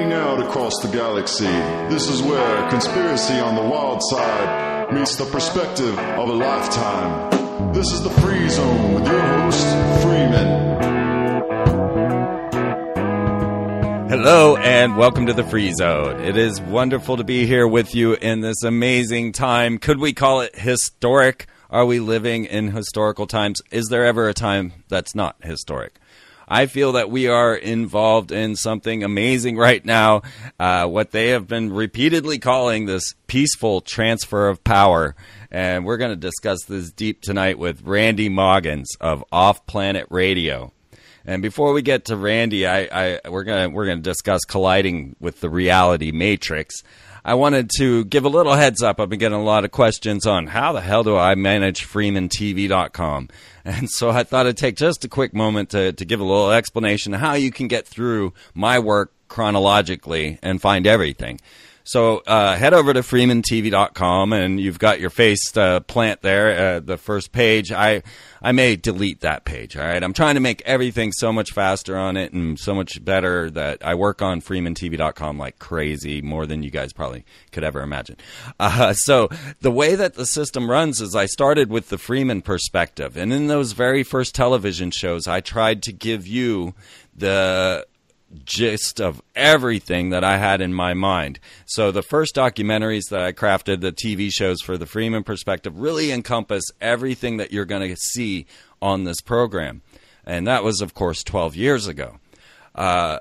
Beaming out across the galaxy, this is where conspiracy on the wild side meets the perspective of a lifetime. This is the Free Zone with your host, Freeman. Hello and welcome to the Free Zone. It is wonderful to be here with you in this amazing time. Could we call it historic? Are we living in historical times? Is there ever a time that's not historic? I feel that we are involved in something amazing right now. Uh, what they have been repeatedly calling this peaceful transfer of power. And we're going to discuss this deep tonight with Randy Maugans of Off Planet Radio. And before we get to Randy, I, I we're gonna we're gonna discuss colliding with the reality matrix. I wanted to give a little heads up. I've been getting a lot of questions on how the hell do I manage FreemanTV.com. And so I thought I'd take just a quick moment to, to give a little explanation of how you can get through my work chronologically and find everything. So uh, head over to freemantv.com and you've got your face uh, plant there, uh, the first page. I I may delete that page. All right, I'm trying to make everything so much faster on it and so much better that I work on freemantv.com like crazy, more than you guys probably could ever imagine. Uh, so the way that the system runs is I started with the Freeman perspective, and in those very first television shows, I tried to give you the gist of everything that I had in my mind. So the first documentaries that I crafted, the TV shows for the Freeman perspective, really encompass everything that you're going to see on this program. And that was, of course, 12 years ago. Uh,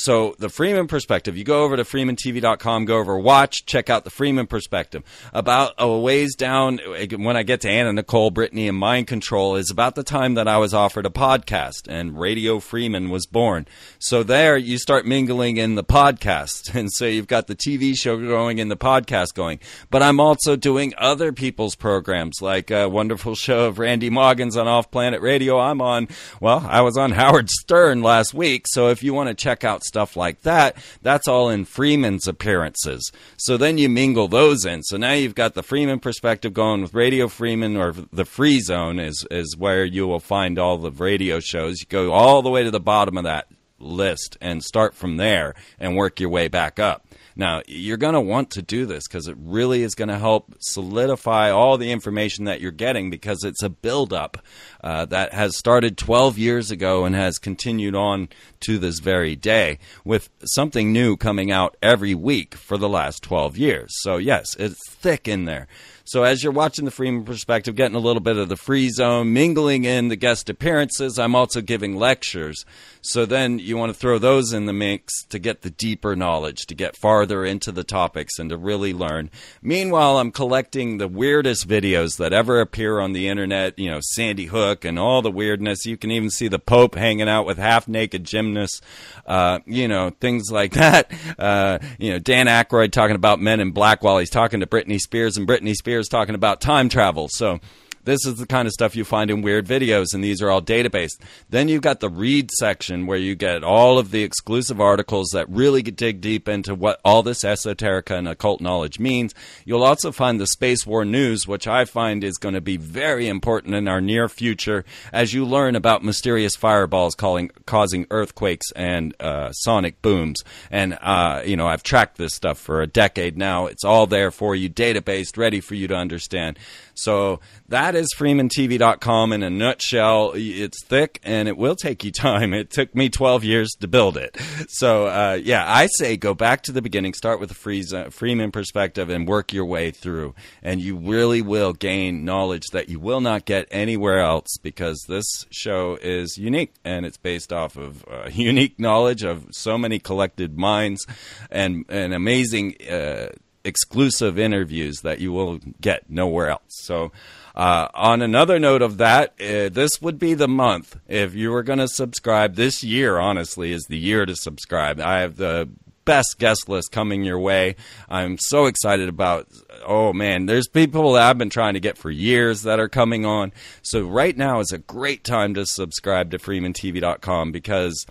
so the Freeman perspective, you go over to freemantv.com, go over watch, check out the Freeman perspective. About oh, a ways down, when I get to Anna Nicole, Brittany, and Mind Control, is about the time that I was offered a podcast and Radio Freeman was born. So there you start mingling in the podcast. And so you've got the TV show going and the podcast going. But I'm also doing other people's programs like a wonderful show of Randy Maugans on Off Planet Radio. I'm on, well, I was on Howard Stern last week. So if you want to check out stuff like that, that's all in Freeman's appearances. So then you mingle those in. So now you've got the Freeman perspective going with Radio Freeman or the Free Zone is, is where you will find all the radio shows. You go all the way to the bottom of that list and start from there and work your way back up. Now, you're going to want to do this because it really is going to help solidify all the information that you're getting because it's a buildup uh, that has started 12 years ago and has continued on to this very day with something new coming out every week for the last 12 years. So, yes, it's thick in there. So as you're watching the Freeman Perspective, getting a little bit of the free zone, mingling in the guest appearances, I'm also giving lectures. So then you want to throw those in the mix to get the deeper knowledge, to get farther into the topics and to really learn. Meanwhile, I'm collecting the weirdest videos that ever appear on the internet, you know, Sandy Hook and all the weirdness. You can even see the Pope hanging out with half naked gymnasts, uh, you know, things like that. Uh, you know, Dan Aykroyd talking about men in black while he's talking to Britney Spears and Britney Spears is talking about time travel. So this is the kind of stuff you find in weird videos, and these are all database. Then you've got the read section where you get all of the exclusive articles that really dig deep into what all this esoterica and occult knowledge means. You'll also find the Space War news, which I find is going to be very important in our near future as you learn about mysterious fireballs calling, causing earthquakes and uh, sonic booms. And, uh, you know, I've tracked this stuff for a decade now. It's all there for you, database, ready for you to understand. So that is freemantv.com in a nutshell. It's thick and it will take you time. It took me 12 years to build it. So, uh, yeah, I say go back to the beginning, start with the Freeman perspective and work your way through. And you really will gain knowledge that you will not get anywhere else because this show is unique and it's based off of uh, unique knowledge of so many collected minds and, and amazing, uh, exclusive interviews that you will get nowhere else. So, uh, on another note of that, uh, this would be the month if you were going to subscribe. This year, honestly, is the year to subscribe. I have the best guest list coming your way. I'm so excited about. Oh man, there's people that I've been trying to get for years that are coming on. So right now is a great time to subscribe to FreemanTV.com because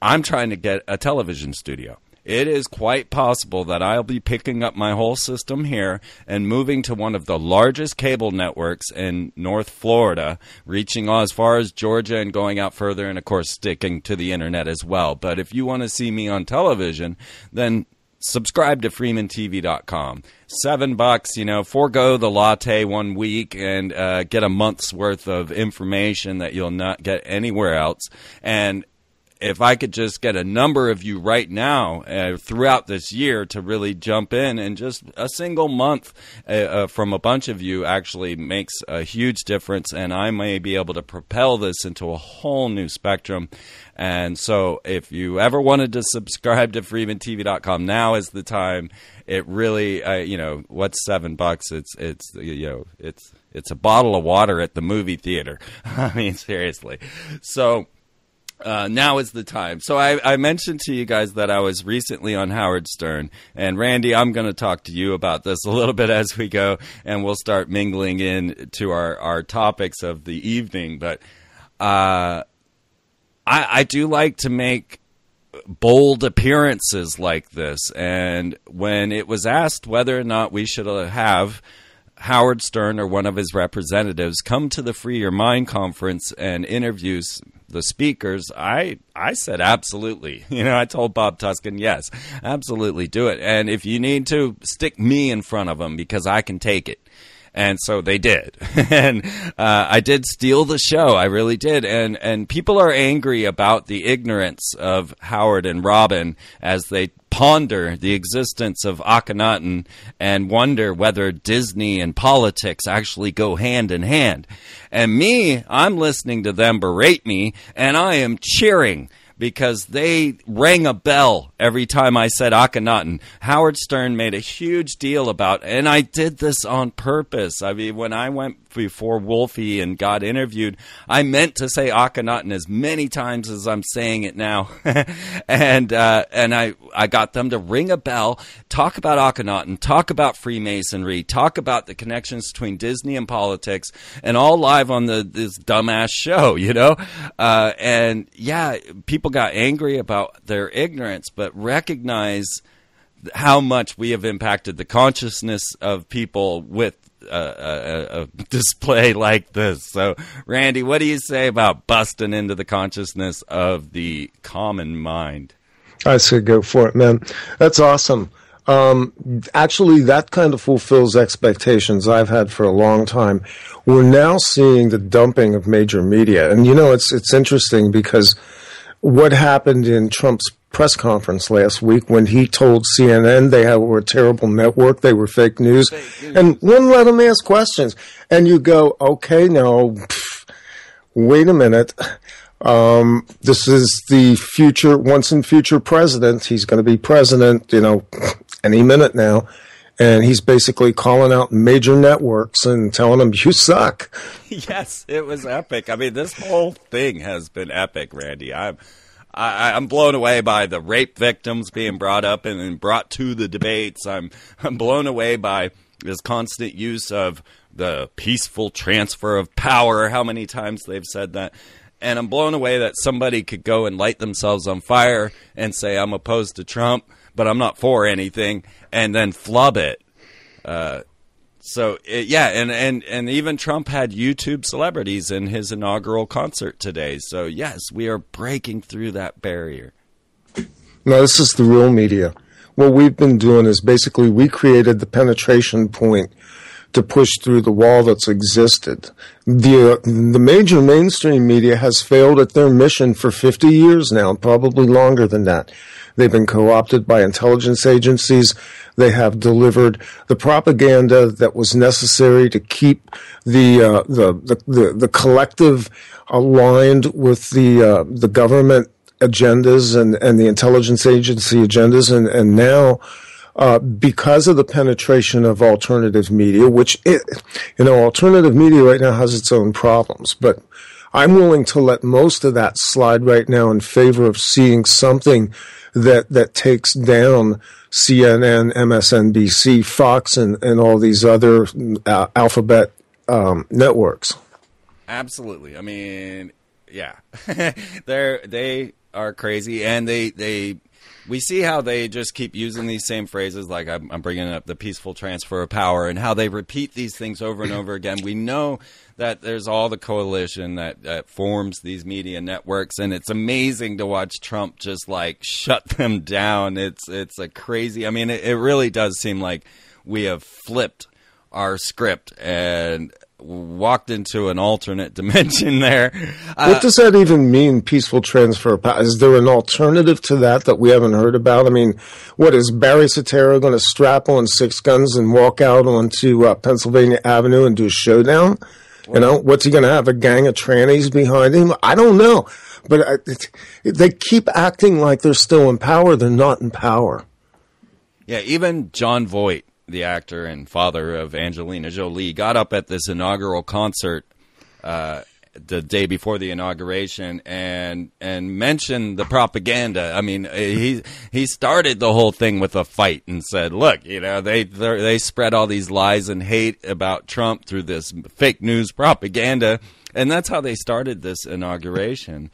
I'm trying to get a television studio it is quite possible that I'll be picking up my whole system here and moving to one of the largest cable networks in North Florida, reaching as far as Georgia and going out further, and of course, sticking to the internet as well. But if you want to see me on television, then subscribe to freemantv.com seven bucks you know forego the latte one week and uh, get a month's worth of information that you'll not get anywhere else and if I could just get a number of you right now uh, throughout this year to really jump in, and just a single month uh, uh, from a bunch of you actually makes a huge difference, and I may be able to propel this into a whole new spectrum. And so, if you ever wanted to subscribe to FreemanTV.com, now is the time. It really, uh, you know, what's seven bucks? It's it's you know, it's it's a bottle of water at the movie theater. I mean, seriously. So uh, now is the time. So I, I, mentioned to you guys that I was recently on Howard Stern, and Randy, I'm going to talk to you about this a little bit as we go, and we'll start mingling in to our, our topics of the evening. But uh, I, I do like to make bold appearances like this, and when it was asked whether or not we should have Howard Stern or one of his representatives come to the Free Your Mind conference and interviews the speakers, I I said absolutely. You know, I told Bob Tuskin, yes, absolutely do it. And if you need to, stick me in front of them because I can take it and so they did. and uh, I did steal the show. I really did. And and people are angry about the ignorance of Howard and Robin as they ponder the existence of Akhenaten and wonder whether Disney and politics actually go hand in hand. And me, I'm listening to them berate me, and I am cheering because they rang a bell every time I said Akhenaten. Howard Stern made a huge deal about, and I did this on purpose. I mean, when I went before Wolfie and got interviewed, I meant to say Akhenaten as many times as I'm saying it now, and uh, and I I got them to ring a bell, talk about Akhenaten, talk about Freemasonry, talk about the connections between Disney and politics, and all live on the this dumbass show, you know, uh, and yeah, people got angry about their ignorance, but recognize how much we have impacted the consciousness of people with a, a, display like this. So, Randy, what do you say about busting into the consciousness of the common mind? I say go for it, man. That's awesome. Um, actually, that kind of fulfills expectations I've had for a long time. We're now seeing the dumping of major media, and you know it's it's interesting because what happened in Trump's press conference last week when he told CNN they were a terrible network, they were fake news, fake news. and wouldn't let him ask questions. And you go, okay, no, pff, wait a minute. Um, this is the future, once and future president. He's going to be president, you know, any minute now. And he's basically calling out major networks and telling them, you suck. Yes, it was epic. I mean, this whole thing has been epic, Randy. I'm, I, am blown away by the rape victims being brought up and, and brought to the debates. I'm, I'm blown away by this constant use of the peaceful transfer of power, how many times they've said that. And I'm blown away that somebody could go and light themselves on fire and say, I'm opposed to Trump, but I'm not for anything, and then flub it. Uh, so it, yeah, and, and and even Trump had YouTube celebrities in his inaugural concert today. So yes, we are breaking through that barrier. No, this is the real media. What we've been doing is basically we created the penetration point to push through the wall that's existed. The, uh, the major mainstream media has failed at their mission for 50 years now, probably longer than that. They've been co-opted by intelligence agencies. They have delivered the propaganda that was necessary to keep the uh, the, the, the the collective aligned with the uh, the government agendas and and the intelligence agency agendas, and and now. Uh, because of the penetration of alternative media, which it, you know, alternative media right now has its own problems, but I'm willing to let most of that slide right now in favor of seeing something that that takes down CNN, MSNBC, Fox, and and all these other uh, alphabet um, networks. Absolutely. I mean, yeah, they they are crazy, and they they we see how they just keep using these same phrases, like I'm, I'm, bringing up the peaceful transfer of power, and how they repeat these things over and over again. We know that there's all the coalition that, that forms these media networks, and it's amazing to watch Trump just like shut them down. It's it's a crazy. I mean, it, it really does seem like we have flipped our script and walked into an alternate dimension there. Uh, what does that even mean, peaceful transfer of power? Is there an alternative to that that we haven't heard about? I mean, what is Barry Soetoro going to strap on six guns and walk out onto uh, Pennsylvania Avenue and do a showdown? You know, what's he going to have? A gang of trannies behind him? I don't know. But uh, they keep acting like they're still in power. They're not in power. Yeah, even Jon Voight the actor and father of Angelina Jolie, got up at this inaugural concert uh, the day before the inauguration and and mentioned the propaganda. I mean, he he started the whole thing with a fight and said, "Look, you know, they they spread all these lies and hate about Trump through this fake news propaganda." And that's how they started this inauguration.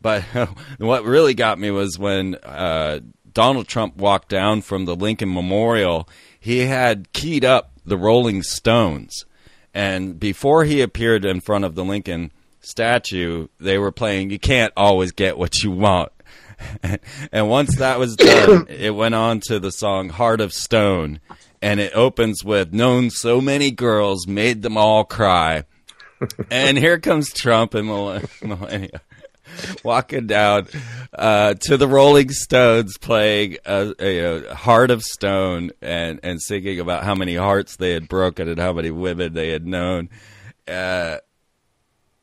But what really got me was when uh, Donald Trump walked down from the Lincoln Memorial he had keyed up the Rolling Stones. And before he appeared in front of the Lincoln statue, they were playing You Can't Always Get What You Want. and once that was done, it went on to the song Heart of Stone. And it opens with Known so many girls, made them all cry. and here comes Trump and Melania. walking down uh, to the Rolling Stones playing a, a, a, Heart of Stone and, and singing about how many hearts they had broken and how many women they had known. Uh,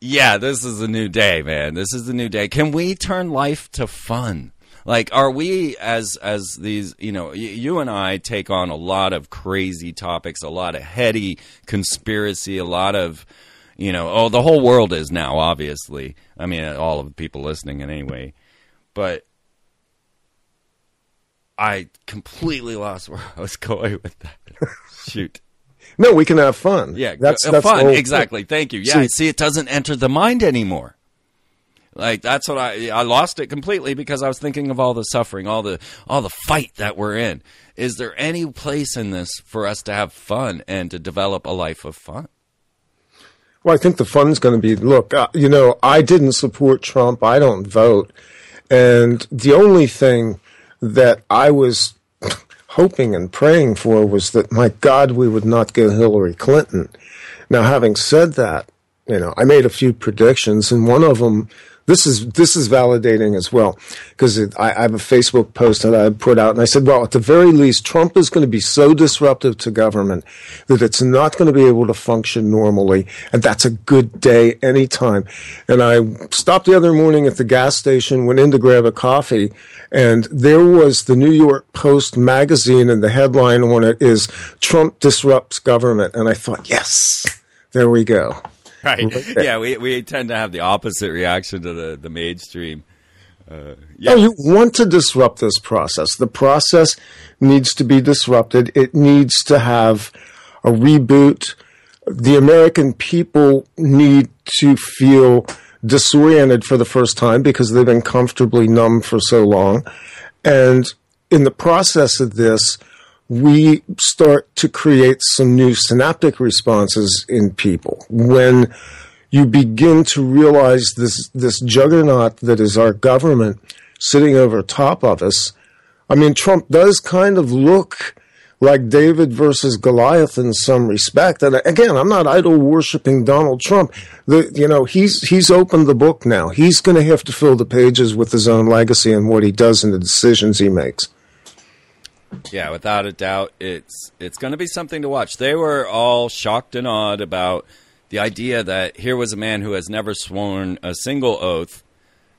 yeah, this is a new day, man. This is a new day. Can we turn life to fun? Like, are we as as these? You know, y- you and I take on a lot of crazy topics, a lot of heady conspiracy, a lot of you know, oh, the whole world is now, obviously. I mean, all of the people listening in anyway. But I completely lost where I was going with that. Shoot. No, we can have fun. Yeah, that's, uh, that's fun. Exactly. Thank you. Yeah. See, see, it doesn't enter the mind anymore. Like that's what I I lost it completely because I was thinking of all the suffering, all the all the fight that we're in. Is there any place in this for us to have fun and to develop a life of fun? Well, I think the fun's going to be look, uh, you know, I didn't support Trump. I don't vote. And the only thing that I was hoping and praying for was that, my God, we would not get Hillary Clinton. Now, having said that, you know, I made a few predictions, and one of them this is this is validating as well because I, I, have a Facebook post that I put out, and I said, well, at the very least, Trump is going to be so disruptive to government that it's not going to be able to function normally, and that's a good day anytime. And I stopped the other morning at the gas station, went in to grab a coffee, and there was the New York Post magazine, and the headline on it is "Trump disrupts government," and I thought, yes, there we go right. Yeah, we, we tend to have the opposite reaction to the, the mainstream. Uh, yeah. You want to disrupt this process. The process needs to be disrupted. It needs to have a reboot. The American people need to feel disoriented for the first time because they've been comfortably numb for so long. And in the process of this, we start to create some new synaptic responses in people when you begin to realize this this juggernaut that is our government sitting over top of us. I mean, Trump does kind of look like David versus Goliath in some respect. And again, I'm not idol worshiping Donald Trump. The, you know, he's he's opened the book now. He's going to have to fill the pages with his own legacy and what he does and the decisions he makes. Yeah, without a doubt, it's it's going to be something to watch. They were all shocked and awed about the idea that here was a man who has never sworn a single oath,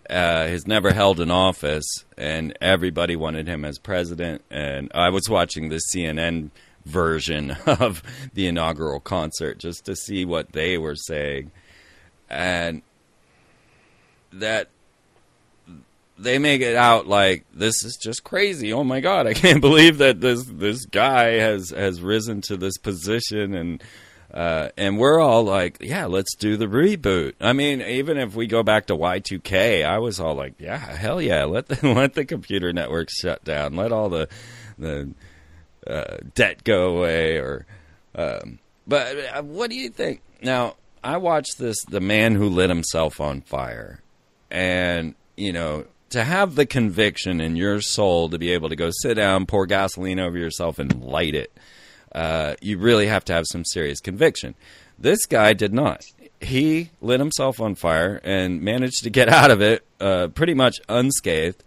uh, has never held an office, and everybody wanted him as president. And I was watching the CNN version of the inaugural concert just to see what they were saying, and that they make it out like this is just crazy. Oh my god, I can't believe that this this guy has has risen to this position and Uh, and we're all like, yeah, let's do the reboot. I mean, even if we go back to Y2K, I was all like, yeah, hell yeah, let the let the computer networks shut down, let all the the uh, debt go away, or. Um, but uh, what do you think? Now, I watched this, The Man Who Lit Himself on Fire, and you know, to have the conviction in your soul to be able to go sit down, pour gasoline over yourself, and light it uh, you really have to have some serious conviction. This guy did not. He lit himself on fire and managed to get out of it uh, pretty much unscathed.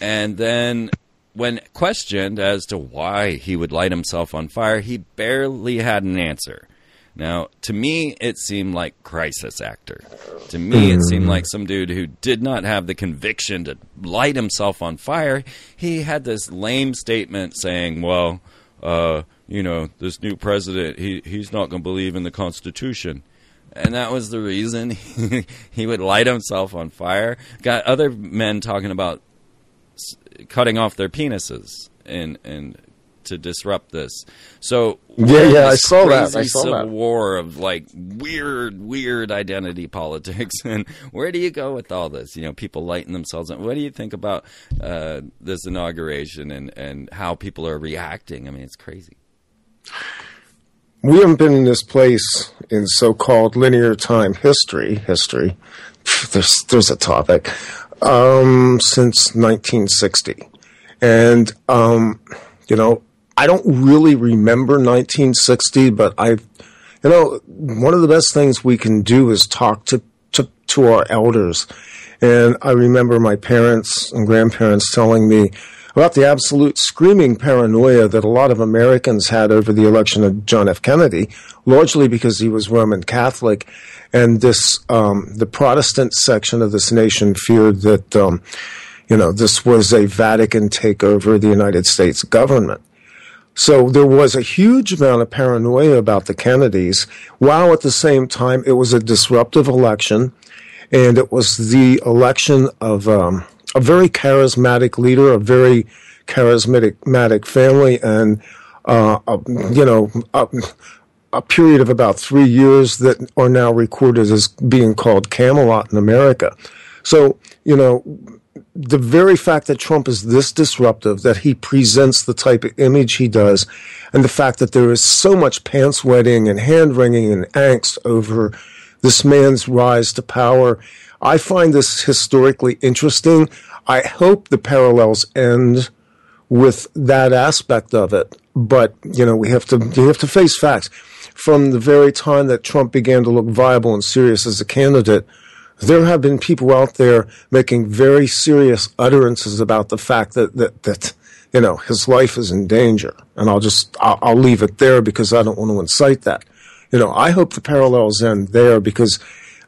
And then, when questioned as to why he would light himself on fire, he barely had an answer. Now, to me, it seemed like crisis actor. To me, it seemed like some dude who did not have the conviction to light himself on fire. He had this lame statement saying, "Well, uh, you know, this new president, he he's not going to believe in the Constitution. And that was the reason he, he would light himself on fire. Got other men talking about cutting off their penises and and to disrupt this. So yeah, yeah, I saw that. I saw civil that. war of like weird, weird identity politics. And where do you go with all this? You know, people lighting themselves. up. What do you think about uh, this inauguration and and how people are reacting? I mean, it's crazy. We haven't been in this place in so-called linear time history. History. There's there's a topic um, since 1960, and um, you know I don't really remember 1960, but I, you know, one of the best things we can do is talk to, to, to our elders. And I remember my parents and grandparents telling me about the absolute screaming paranoia that a lot of Americans had over the election of John F. Kennedy, largely because he was Roman Catholic. And this, um, the Protestant section of this nation feared that, um, you know, this was a Vatican takeover of the United States government. So there was a huge amount of paranoia about the Kennedys, while at the same time it was a disruptive election, and it was the election of um, a very charismatic leader, a very charismatic family, and uh, a, you know a, a period of about three years that are now recorded as being called Camelot in America. So you know the very fact that Trump is this disruptive, that he presents the type of image he does, and the fact that there is so much pants wetting and hand wringing and angst over this man's rise to power, I find this historically interesting. I hope the parallels end with that aspect of it. But, you know, we have to, you have to face facts. From the very time that Trump began to look viable and serious as a candidate, there have been people out there making very serious utterances about the fact that, that, that you know, his life is in danger. And I'll just, I'll, I'll leave it there because I don't want to incite that. You know, I hope the parallels end there because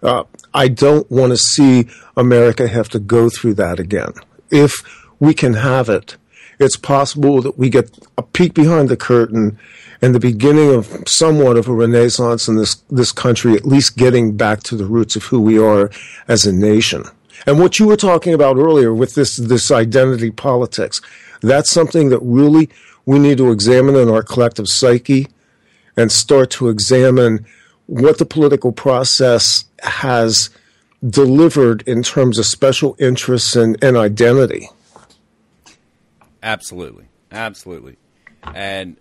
uh, I don't want to see America have to go through that again. If we can have it, it's possible that we get a peek behind the curtain and the beginning of somewhat of a renaissance in this, this country, at least getting back to the roots of who we are as a nation. And what you were talking about earlier with this, this identity politics, that's something that really we need to examine in our collective psyche and start to examine what the political process has delivered in terms of special interests and, and identity. Absolutely. Absolutely. And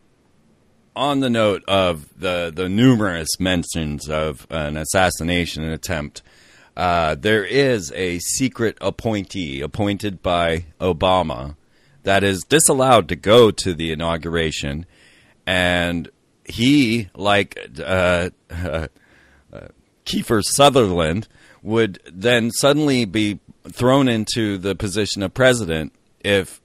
on the note of the the numerous mentions of an assassination attempt, uh, there is a secret appointee appointed by Obama that is disallowed to go to the inauguration, and he, like uh, uh, Kiefer Sutherland, would then suddenly be thrown into the position of president if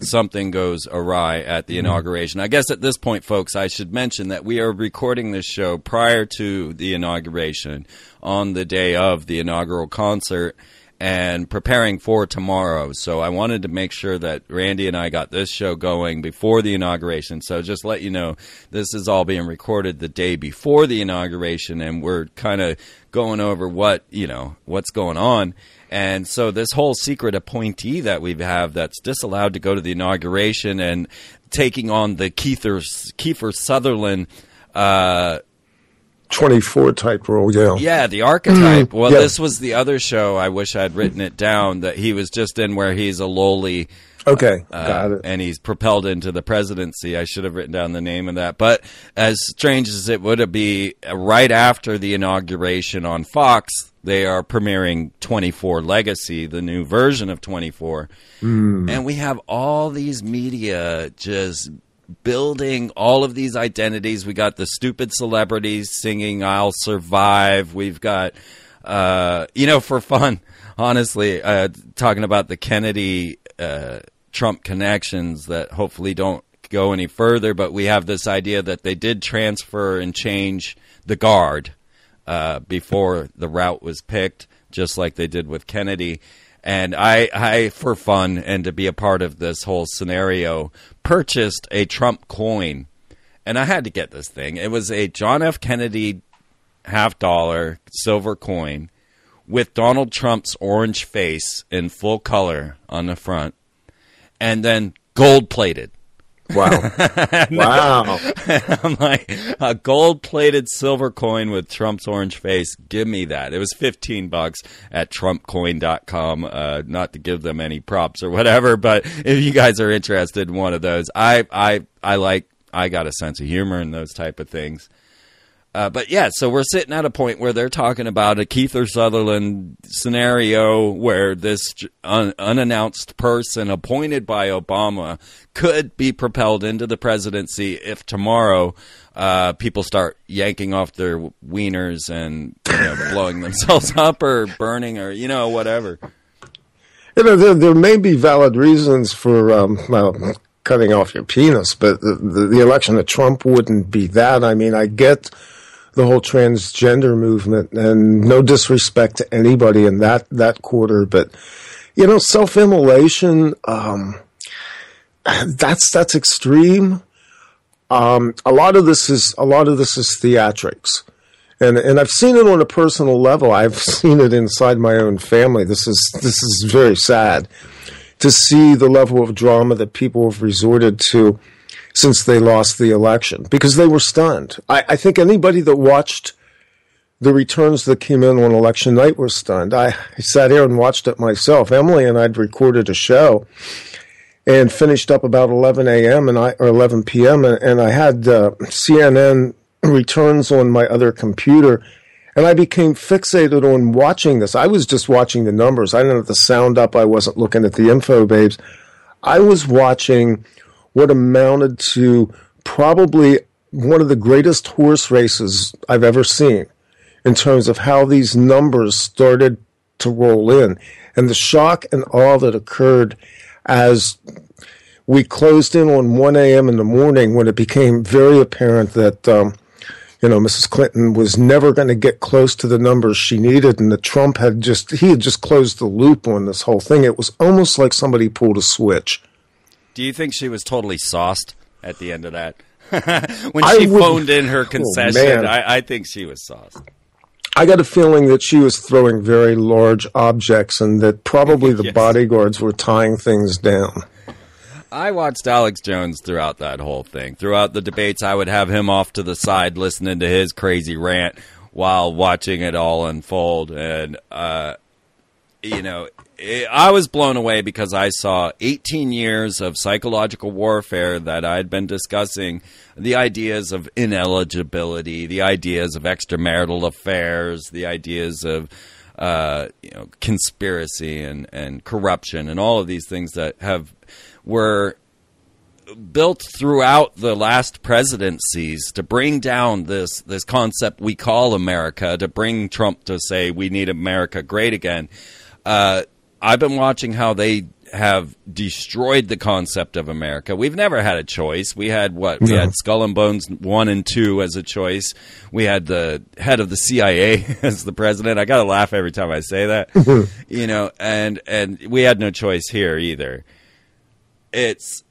something goes awry at the mm-hmm. inauguration. I guess at this point, folks, I should mention that we are recording this show prior to the inauguration on the day of the inaugural concert and preparing for tomorrow. So I wanted to make sure that Randy and I got this show going before the inauguration. So just let you know, this is all being recorded the day before the inauguration, and we're kind of going over what you know what's going on. And so this whole secret appointee that we have that's disallowed to go to the inauguration and taking on the Kiefer, Kiefer Sutherland uh, 24 type role, yeah. Yeah, the archetype. Well, yeah. this was the other show. I wish I'd written it down that he was just in where he's a lowly Okay, uh, got it. and he's propelled into the presidency. I should have written down the name of that. But as strange as it would be, uh, right after the inauguration on Fox, they are premiering 24 Legacy, the new version of 24. And we have all these media just building all of these identities. We got the stupid celebrities singing I'll Survive. We've got, uh, you know, for fun, honestly, uh, talking about the Kennedy uh, Trump connections that hopefully don't go any further, but we have this idea that they did transfer and change the guard uh, before the route was picked, just like they did with Kennedy. And I, I, for fun and to be a part of this whole scenario, purchased a Trump coin. And I had to get this thing. It was a John F. Kennedy half dollar silver coin with Donald Trump's orange face in full color on the front, and then gold plated. Wow. wow. I'm like, a gold plated silver coin with Trump's orange face. Give me that. It was 15 bucks at trumpcoin.com. Uh, not to give them any props or whatever, but if you guys are interested in one of those, I, I, I like, I got a sense of humor in those type of things. Uh, but yeah, so we're sitting at a point where they're talking about a Kiefer Sutherland scenario where this un- unannounced person appointed by Obama could be propelled into the presidency if tomorrow uh, people start yanking off their wieners and you know, blowing themselves up or burning or you know whatever. You know, there, there may be valid reasons for, um, well, cutting off your penis, but the, the, the election of Trump wouldn't be that. I mean, I get the whole transgender movement and no disrespect to anybody in that, that quarter, but, you know, self-immolation, um, that's, that's extreme. Um, a lot of this is, a lot of this is theatrics and and I've seen it on a personal level. I've seen it inside my own family. This is this is very sad to see the level of drama that people have resorted to since they lost the election because they were stunned. I, I think anybody that watched the returns that came in on election night were stunned. I, sat here and watched it myself. Emily and I'd recorded a show and finished up about 11 a.m. and I or 11 p.m. and, and I had uh, CNN returns on my other computer and I became fixated on watching this. I was just watching the numbers. I didn't have the sound up. I wasn't looking at the info babes. I was watching what amounted to probably one of the greatest horse races I've ever seen in terms of how these numbers started to roll in and the shock and awe that occurred as we closed in on 1 a.m. in the morning when it became very apparent that, um, you know, Mrs. Clinton was never going to get close to the numbers she needed, and that Trump had just, he had just closed the loop on this whole thing. It was almost like somebody pulled a switch. Do you think she was totally sauced at the end of that? when she phoned in her Oh, concession, man. I, I think she was sauced. I got a feeling that she was throwing very large objects and that probably the Yes. bodyguards were tying things down. I watched Alex Jones throughout that whole thing. Throughout the debates, I would have him off to the side listening to his crazy rant while watching it all unfold. And, uh, you know, it, I was blown away because I saw 18 years of psychological warfare that I'd been discussing the ideas of ineligibility, the ideas of extramarital affairs, the ideas of uh, you know conspiracy and, and corruption and all of these things that have were built throughout the last presidencies to bring down this this concept we call America, to bring Trump to say we need America great again. Uh, I've been watching how they have destroyed the concept of America. We've never had a choice. We had what? We No. had Skull and Bones one and two as a choice. We had the head of the CIA as the president. I got to laugh every time I say that. you know, and and we had no choice here either. It's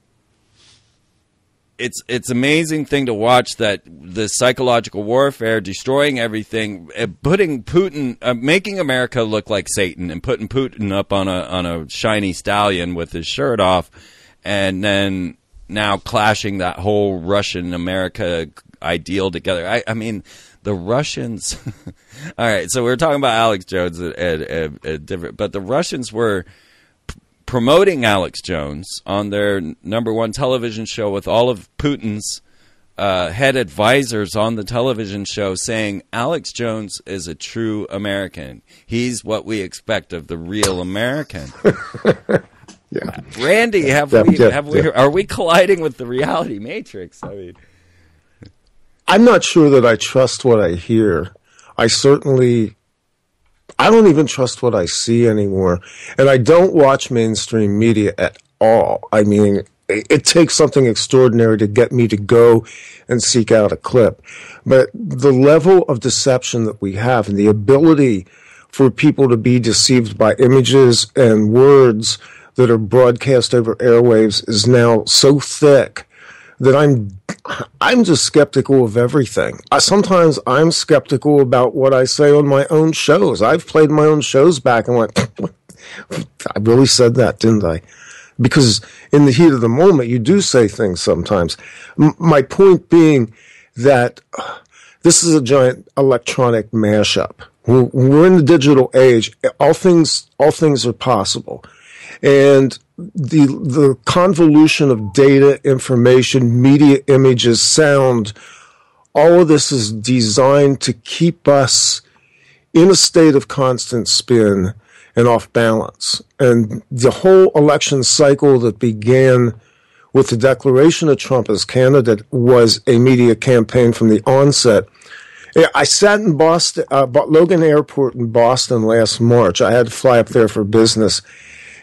it's it's amazing thing to watch that the psychological warfare destroying everything uh, putting Putin uh, making America look like Satan and putting Putin up on a on a shiny stallion with his shirt off and then now clashing that whole Russian America ideal together I, I mean the Russians. all right, so we are talking about Alex Jones and, and different, but the Russians were promoting Alex Jones on their number one television show with all of Putin's uh, head advisors on the television show saying Alex Jones is a true American. He's what we expect of the real American. Yeah. Randy, have Yeah, we yeah, have we yeah. are we colliding with the reality matrix? I mean, I'm not sure that I trust what I hear. I certainly, I don't even trust what I see anymore. And I don't watch mainstream media at all. I mean, it, it takes something extraordinary to get me to go and seek out a clip. But the level of deception that we have and the ability for people to be deceived by images and words that are broadcast over airwaves is now so thick that I'm I'm just skeptical of everything. I, sometimes I'm skeptical about what I say on my own shows. I've played my own shows back and went, I really said that, didn't I? Because in the heat of the moment, you do say things sometimes. M- my point being that uh, this is a giant electronic mashup. We're, we're in the digital age. All things, all things are possible and the the convolution of data, information, media, images, sound, all of this is designed to keep us in a state of constant spin and off balance. And the whole election cycle that began with the declaration of Trump as candidate was a media campaign from the onset. I sat in Boston, uh, Logan Airport in Boston last March. I had to fly up there for business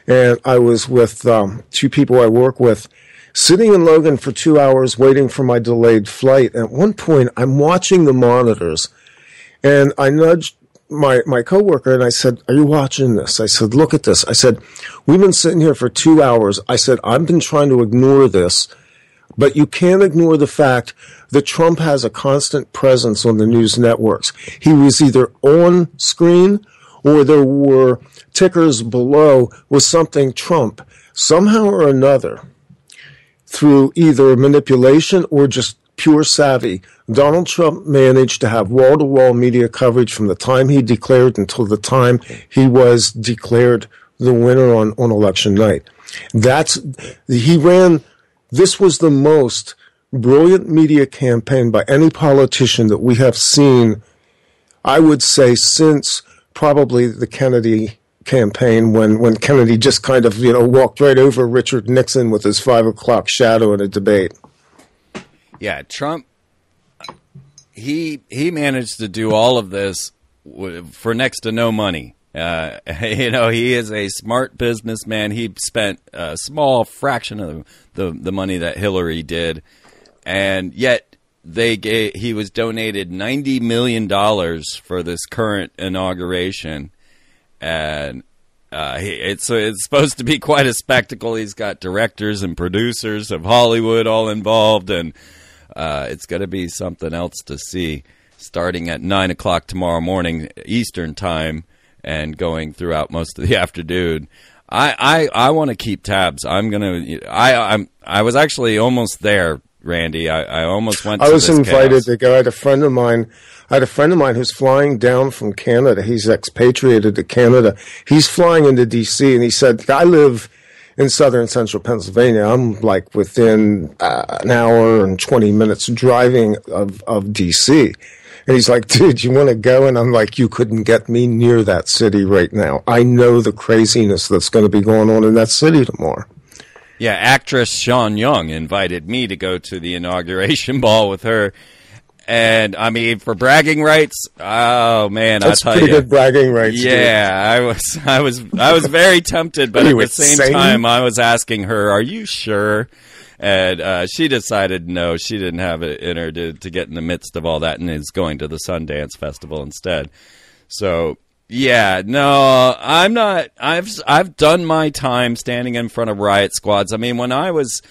and I was with um, two people I work with, sitting in Logan for two hours waiting for my delayed flight. At one point, I'm watching the monitors, and I nudged my my coworker and I said, "Are you watching this?" I said, "Look at this." I said, "We've been sitting here for two hours." I said, "I've been trying to ignore this." But you can't ignore the fact that Trump has a constant presence on the news networks. He was either on screen or there were tickers below with something Trump somehow or another through either manipulation or just pure savvy. Donald Trump managed to have wall to wall media coverage from the time he declared until the time he was declared the winner on, on election night. That's, he ran, this was the most brilliant media campaign by any politician that we have seen, I would say, since probably the Kennedy campaign when, when Kennedy just kind of, you know, walked right over Richard Nixon with his five o'clock shadow in a debate. yeah, Trump. He he managed to do all of this for next to no money. Uh, you know, he is a smart businessman. He spent a small fraction of the, the, the money that Hillary did, and yet they gave, he was donated ninety million dollars for this current inauguration, and uh, he, it's it's supposed to be quite a spectacle. He's got directors and producers of Hollywood all involved, and uh, it's going to be something else to see. Starting at nine o'clock tomorrow morning Eastern time, and going throughout most of the afternoon. I I, I want to keep tabs. I'm gonna. I I'm I was actually almost there, Randy. I, I almost went. I was invited chaos. to go. I had a friend of mine. I had a friend of mine who's flying down from Canada. He's expatriated to Canada. He's flying into D.C. and he said, "I live in southern central Pennsylvania. I'm like within uh, an hour and twenty minutes driving of of D.C." And he's like, "Dude, you want to go?" And I'm like, "You couldn't get me near that city right now. I know the craziness that's going to be going on in that city tomorrow." Yeah, actress Sean Young invited me to go to the inauguration ball with her. And I mean, for bragging rights, oh man, That's I tell pretty you, good bragging rights. dude. yeah, I was, I was, I was very tempted, but at the same insane? time, I was asking her, "Are you sure?" And uh, she decided no, she didn't have it in her to, to get in the midst of all that, and is going to the Sundance Festival instead. So yeah, no, I'm not. I've I've done my time standing in front of riot squads. I mean, when I was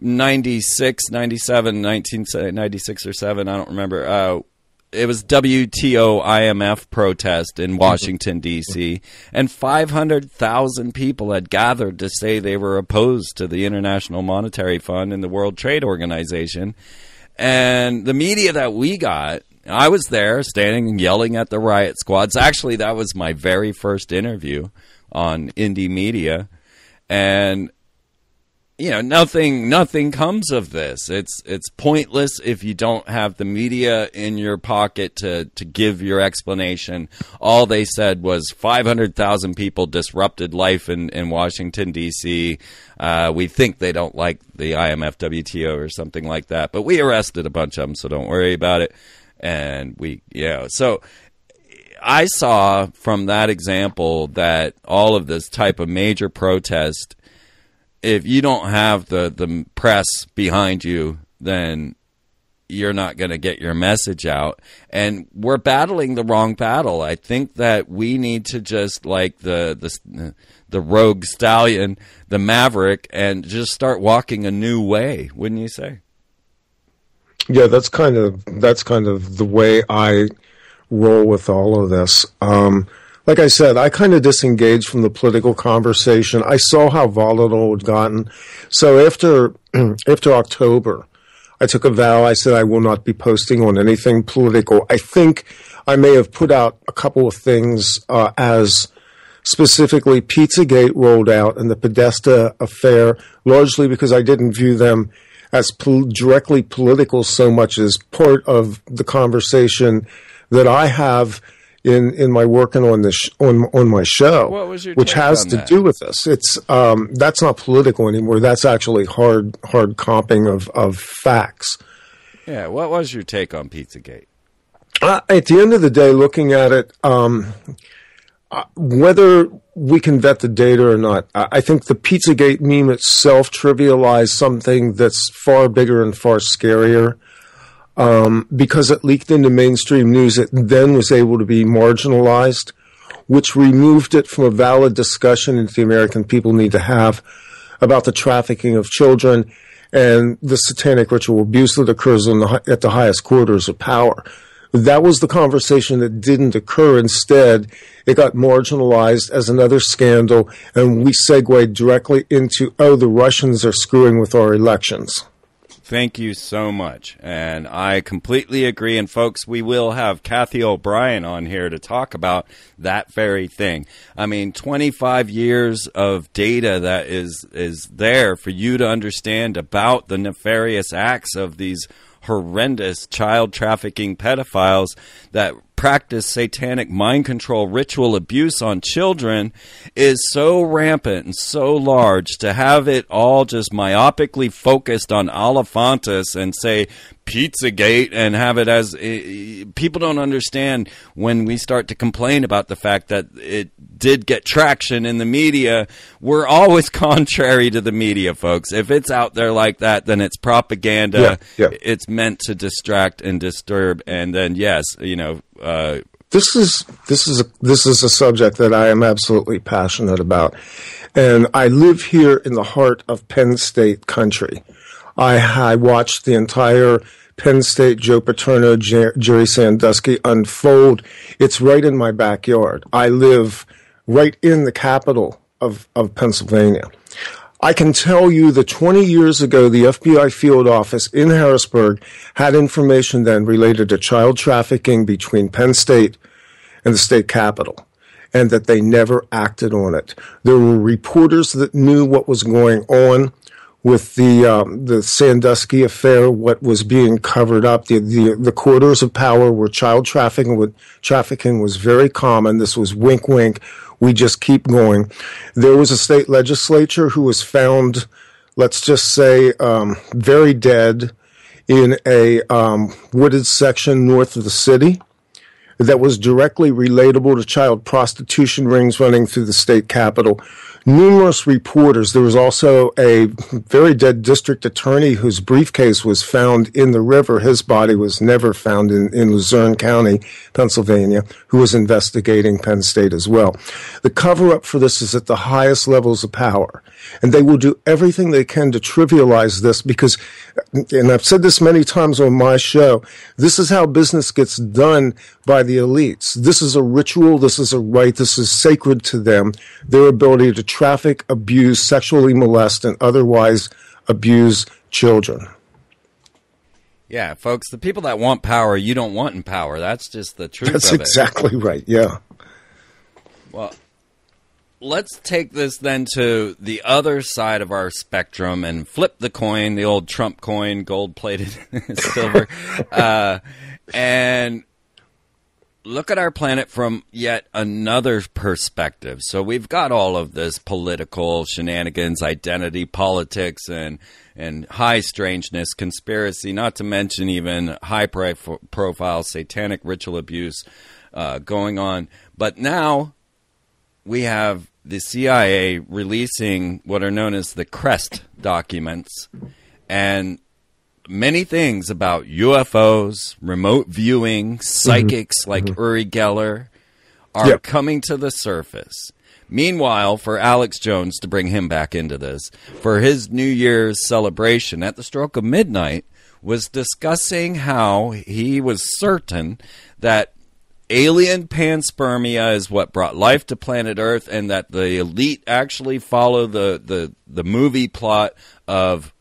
96, 97, 1996 or 7, I don't remember. Uh, it was WTO IMF protest in Washington D.C. and 500,000 people had gathered to say they were opposed to the International Monetary Fund and the World Trade Organization. And the media that we got I was there standing and yelling at the riot squads. Actually, that was my very first interview on indie media. And you know nothing nothing comes of this it's it's pointless if you don't have the media in your pocket to to give your explanation all they said was 500,000 people disrupted life in in Washington DC uh, we think they don't like the IMF WTO or something like that but we arrested a bunch of them so don't worry about it and we yeah so I saw from that example that all of this type of major protest if you don't have the the press behind you, then you're not going to get your message out. And we're battling the wrong battle. I think that we need to just like the the the rogue stallion, the maverick, and just start walking a new way. Wouldn't you say? Yeah, that's kind of that's kind of the way I roll with all of this. Um, like I said, I kind of disengaged from the political conversation. I saw how volatile it had gotten. So after after October, I took a vow. I said I will not be posting on anything political. I think I may have put out a couple of things uh, as specifically Pizzagate rolled out and the Podesta affair, largely because I didn't view them as pol- directly political so much as part of the conversation that I have in in my working on this on on my show, which has to that? do with this. It's um, that's not political anymore. That's actually hard hard comping of of facts. Yeah. What was your take on Pizzagate? Uh, at the end of the day, looking at it, um, whether we can vet the data or not, I, I think the Pizzagate meme itself trivialized something that's far bigger and far scarier um, because it leaked into mainstream news, it then was able to be marginalized, which removed it from a valid discussion that the American people need to have about the trafficking of children and the satanic ritual abuse that occurs the, at the highest quarters of power. That was the conversation that didn't occur. Instead, it got marginalized as another scandal, and we segued directly into, oh, the Russians are screwing with our elections. Thank you so much. And I completely agree. And folks, we will have Kathy O'Brien on here to talk about that very thing. I mean, 25 years of data that is, is there for you to understand about the nefarious acts of these horrendous child trafficking pedophiles that practice satanic mind control ritual abuse on children is so rampant and so large to have it all just myopically focused on Alefantis and say Pizzagate and have it as uh, people don't understand when we start to complain about the fact that it did get traction in the media. We're always contrary to the media, folks. If it's out there like that, then it's propaganda. Yeah, yeah. It's meant to distract and disturb. And then, yes, you know, uh, this is this is a, this is a subject that I am absolutely passionate about, and I live here in the heart of Penn State country. I, I watched the entire Penn State Joe Paterno Jer- Jerry Sandusky unfold. It's right in my backyard. I live right in the capital of, of Pennsylvania. I can tell you that 20 years ago, the FBI field office in Harrisburg had information then related to child trafficking between Penn State and the state capitol, and that they never acted on it. There were reporters that knew what was going on with the um, the Sandusky affair, what was being covered up, the, the the quarters of power where child trafficking trafficking was very common. This was wink, wink. We just keep going. There was a state legislature who was found, let's just say, um, very dead in a um, wooded section north of the city that was directly relatable to child prostitution rings running through the state capitol numerous reporters. There was also a very dead district attorney whose briefcase was found in the river. His body was never found in, in Luzerne County, Pennsylvania, who was investigating Penn State as well. The cover up for this is at the highest levels of power. And they will do everything they can to trivialize this because, and I've said this many times on my show, this is how business gets done by the elites. This is a ritual. This is a right. This is sacred to them. Their ability to traffic, abuse, sexually molest, and otherwise abuse children. Yeah, folks, the people that want power, you don't want in power. That's just the truth That's of it. exactly right. Yeah. Well, let's take this then to the other side of our spectrum and flip the coin, the old Trump coin, gold plated silver, uh, and look at our planet from yet another perspective. So we've got all of this political shenanigans, identity politics, and and high strangeness, conspiracy, not to mention even high profile satanic ritual abuse uh, going on. But now we have the CIA releasing what are known as the CREST documents, and many things about UFOs, remote viewing, psychics mm-hmm. like mm-hmm. Uri Geller are yep. coming to the surface. Meanwhile, for Alex Jones to bring him back into this, for his New Year's celebration at the stroke of midnight, was discussing how he was certain that alien panspermia is what brought life to planet Earth, and that the elite actually follow the, the, the movie plot of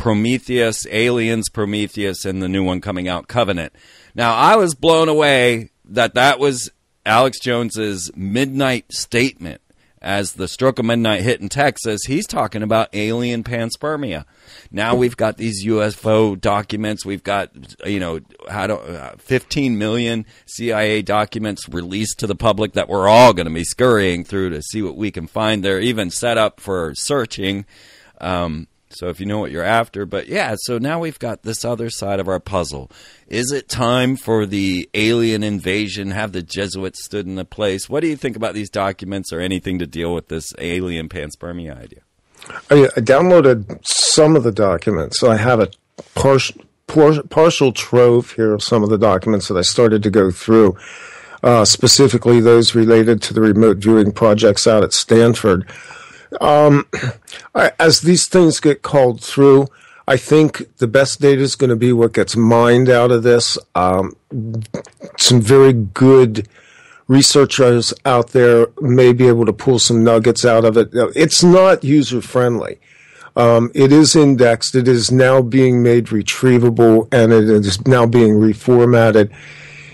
Prometheus, Aliens, Prometheus, and the new one coming out, Covenant. Now, I was blown away that that was Alex Jones's midnight statement as the stroke of midnight hit in Texas. He's talking about alien panspermia. Now we've got these UFO documents. We've got you know how to, uh, 15 million CIA documents released to the public that we're all going to be scurrying through to see what we can find. They're even set up for searching. Um, so if you know what you're after, but yeah, so now we've got this other side of our puzzle. Is it time for the alien invasion? Have the Jesuits stood in the place? What do you think about these documents or anything to deal with this alien panspermia idea? I, I downloaded some of the documents. So I have a partial, partial trove here of some of the documents that I started to go through. Uh, specifically, those related to the remote viewing projects out at Stanford. Um, as these things get called through, I think the best data is going to be what gets mined out of this. Um, some very good researchers out there may be able to pull some nuggets out of it. It's not user friendly. Um, it is indexed. It is now being made retrievable, and it is now being reformatted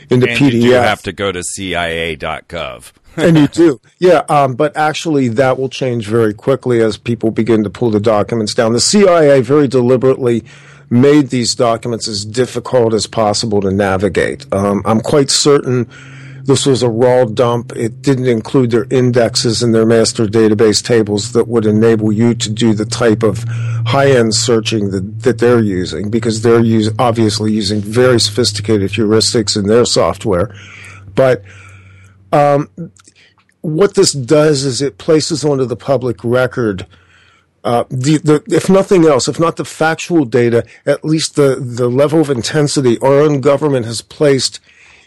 into and PDF. You have to go to CIA.gov and you do, yeah. Um, but actually, that will change very quickly as people begin to pull the documents down. The CIA very deliberately made these documents as difficult as possible to navigate. Um, I'm quite certain this was a raw dump. It didn't include their indexes and their master database tables that would enable you to do the type of high-end searching that, that they're using because they're use, obviously using very sophisticated heuristics in their software. But um, what this does is it places onto the public record uh, the, the, if nothing else, if not the factual data, at least the, the level of intensity our own government has placed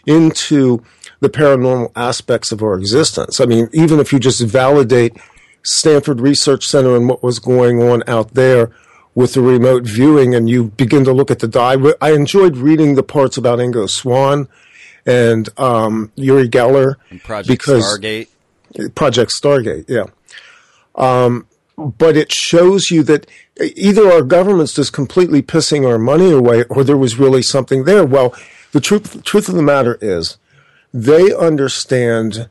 into the paranormal aspects of our existence. I mean, even if you just validate Stanford Research Center and what was going on out there with the remote viewing, and you begin to look at the die. I enjoyed reading the parts about Ingo Swann and um, Uri Geller and Project because Stargate. Project Stargate, yeah. Um, but it shows you that either our government's just completely pissing our money away, or there was really something there. Well, the truth, the truth of the matter is, they understand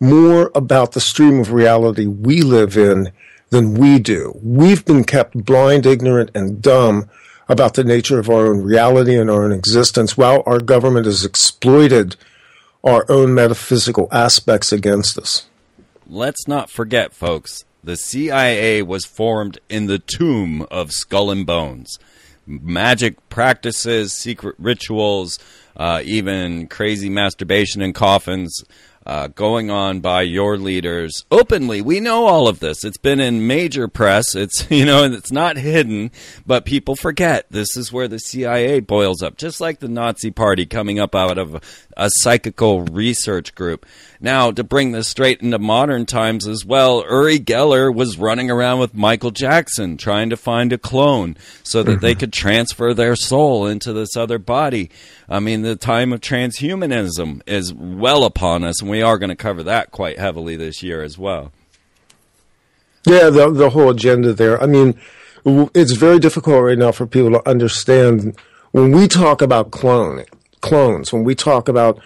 more about the stream of reality we live in than we do. We've been kept blind, ignorant, and dumb about the nature of our own reality and our own existence, while our government has exploited our own metaphysical aspects against us. Let's not forget, folks, the CIA was formed in the tomb of skull and bones. Magic practices, secret rituals, uh, even crazy masturbation in coffins uh, going on by your leaders openly. We know all of this. It's been in major press. It's you know, it's not hidden, but people forget. This is where the CIA boils up, just like the Nazi Party coming up out of a psychical research group. Now, to bring this straight into modern times as well, Uri Geller was running around with Michael Jackson trying to find a clone so that they mm-hmm. could transfer their soul into this other body. I mean, the time of transhumanism is well upon us, and we are going to cover that quite heavily this year as well. Yeah, the, the whole agenda there. I mean, it's very difficult right now for people to understand when we talk about clone clones, when we talk about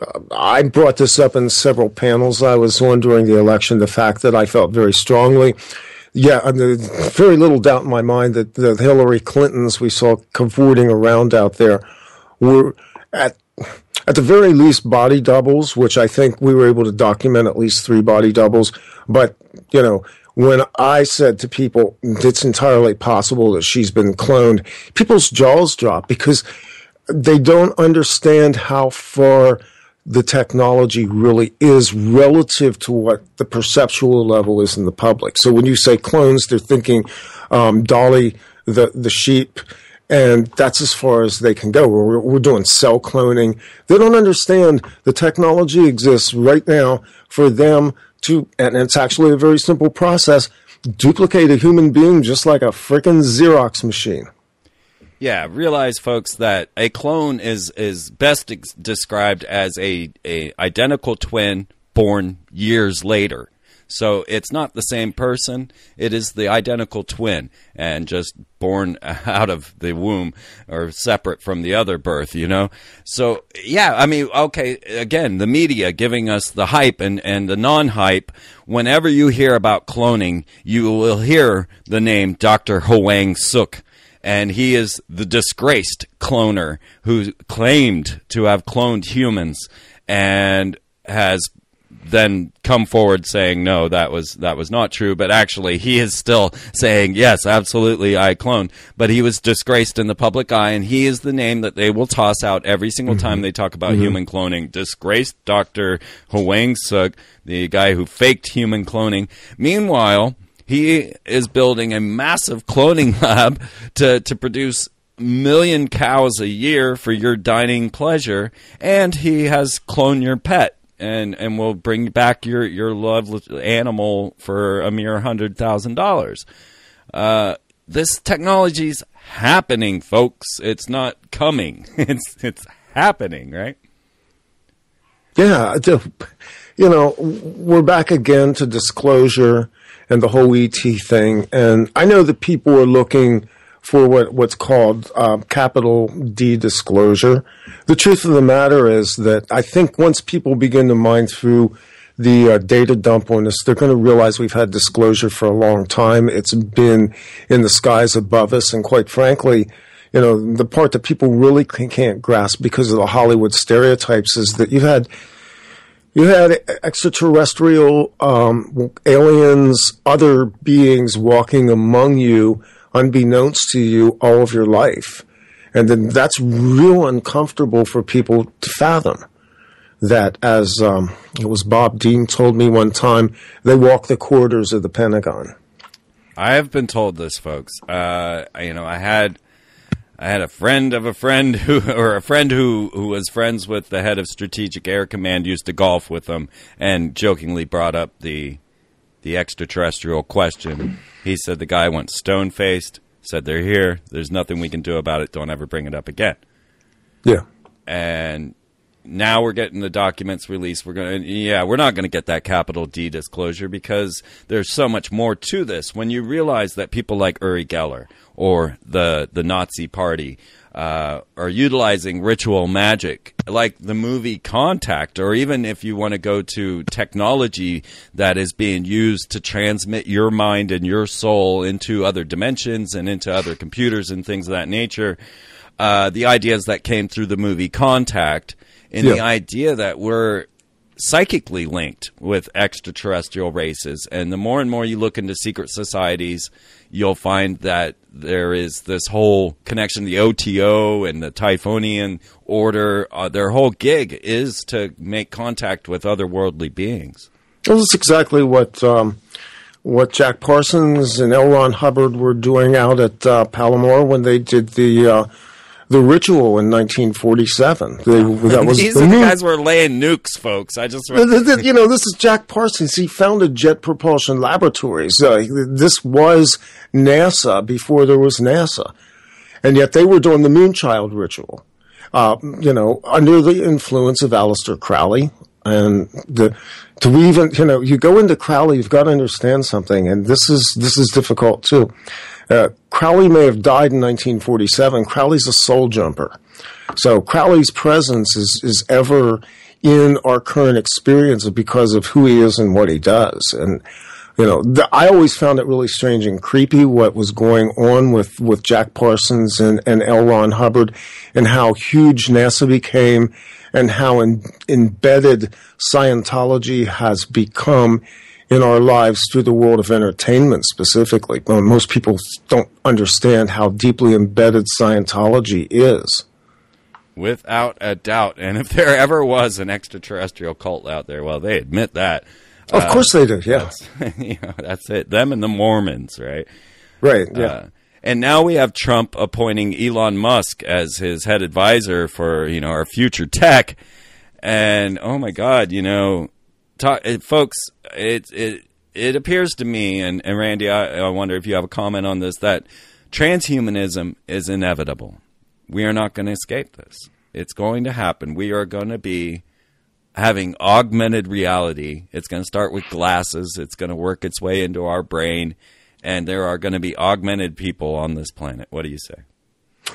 Uh, I brought this up in several panels I was on during the election. The fact that I felt very strongly, yeah, there's very little doubt in my mind that the Hillary Clintons we saw cavorting around out there were at at the very least body doubles, which I think we were able to document at least three body doubles. But you know, when I said to people it's entirely possible that she's been cloned, people's jaws drop because they don't understand how far the technology really is relative to what the perceptual level is in the public. So when you say clones, they're thinking um, Dolly the the sheep, and that's as far as they can go. We're, we're doing cell cloning. They don't understand the technology exists right now for them to, and it's actually a very simple process. Duplicate a human being just like a freaking Xerox machine. Yeah, realize, folks, that a clone is is best ex- described as a, a identical twin born years later. So it's not the same person; it is the identical twin, and just born out of the womb or separate from the other birth. You know. So yeah, I mean, okay. Again, the media giving us the hype and and the non-hype. Whenever you hear about cloning, you will hear the name Dr. Hwang Suk and he is the disgraced cloner who claimed to have cloned humans and has then come forward saying no that was that was not true but actually he is still saying yes absolutely I cloned but he was disgraced in the public eye and he is the name that they will toss out every single mm-hmm. time they talk about mm-hmm. human cloning disgraced Dr. Hwang Suk the guy who faked human cloning meanwhile he is building a massive cloning lab to, to produce million cows a year for your dining pleasure, and he has clone your pet and and will bring back your your loved animal for a mere hundred thousand uh, dollars. This technology's happening, folks. It's not coming. It's it's happening, right? Yeah, you know, we're back again to disclosure and the whole ET thing. And I know that people are looking for what, what's called uh, capital D disclosure. The truth of the matter is that I think once people begin to mine through the uh, data dump on this, they're going to realize we've had disclosure for a long time. It's been in the skies above us, and quite frankly, you know, the part that people really can't grasp because of the Hollywood stereotypes is that you've had you had extraterrestrial um, aliens, other beings walking among you, unbeknownst to you, all of your life. And then that's real uncomfortable for people to fathom. That, as um, it was Bob Dean told me one time, they walk the corridors of the Pentagon. I have been told this, folks. Uh, you know, I had I had a friend of a friend who, or a friend who, who was friends with the head of Strategic Air Command, used to golf with him, and jokingly brought up the the extraterrestrial question. He said the guy went stone faced, said they're here. There's nothing we can do about it. Don't ever bring it up again. Yeah. And now we're getting the documents released. We're going to, yeah, we're not going to get that capital D disclosure because there's so much more to this. When you realize that people like Uri Geller or the the Nazi Party uh, are utilizing ritual magic, like the movie Contact, or even if you want to go to technology that is being used to transmit your mind and your soul into other dimensions and into other computers and things of that nature. Uh, the ideas that came through the movie Contact, and yeah. the idea that we're psychically linked with extraterrestrial races. And the more and more you look into secret societies, you'll find that there is this whole connection, the OTO and the Typhonian order. Uh, their whole gig is to make contact with otherworldly beings. Well, that's exactly what um, what Jack Parsons and L. Ron Hubbard were doing out at uh, Palomar when they did the uh, the Ritual in 1947. They, that was These the, guys were laying nukes, folks. I just you know this is Jack Parsons. He founded Jet Propulsion Laboratories. Uh, this was NASA before there was NASA, and yet they were doing the Moonchild Ritual. Uh, you know, under the influence of Aleister Crowley, and the to even you know you go into Crowley, you've got to understand something, and this is this is difficult too. Uh, Crowley may have died in 1947. Crowley's a soul jumper. So Crowley's presence is, is ever in our current experience because of who he is and what he does. And, you know, the, I always found it really strange and creepy what was going on with, with Jack Parsons and, and L. Ron Hubbard and how huge NASA became and how in, embedded Scientology has become in our lives through the world of entertainment specifically. Well, most people don't understand how deeply embedded Scientology is. Without a doubt. And if there ever was an extraterrestrial cult out there, well, they admit that. Of uh, course they do, yeah. That's, you know, that's it. Them and the Mormons, right? Right, yeah. Uh, and now we have Trump appointing Elon Musk as his head advisor for, you know, our future tech. And oh my God, you know, talk, folks, it it it appears to me, and, and Randy, I, I wonder if you have a comment on this that transhumanism is inevitable. We are not going to escape this. It's going to happen. We are going to be having augmented reality. It's going to start with glasses. It's going to work its way into our brain, and there are going to be augmented people on this planet. What do you say?